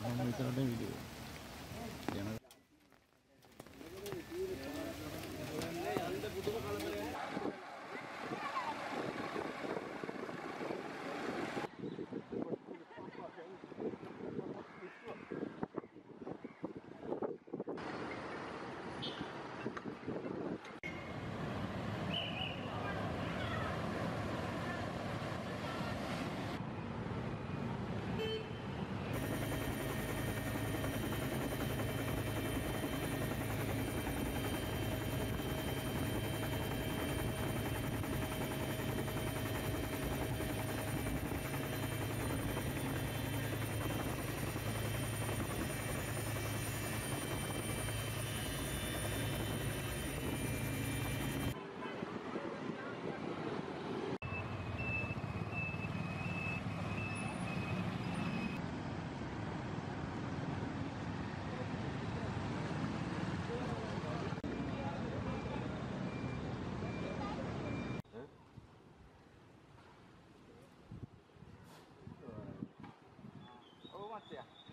මම මෙතනට වීඩියෝ යනවා Yeah.